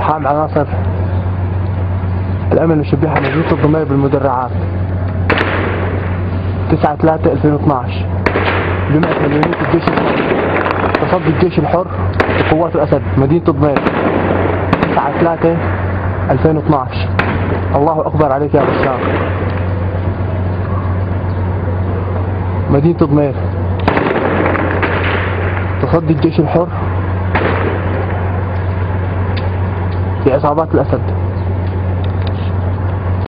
اقتحام عناصر الأمن المشبهة مدينة الضمير بالمدرعات. 9 3 2012 جمعة مليونية الجيش تصدي الجيش الحر لقوات الأسد. مدينة الضمير 9 3 2012 الله أكبر عليك يا بشار. مدينة ضمير. تصدي الجيش الحر لعصابات الأسد.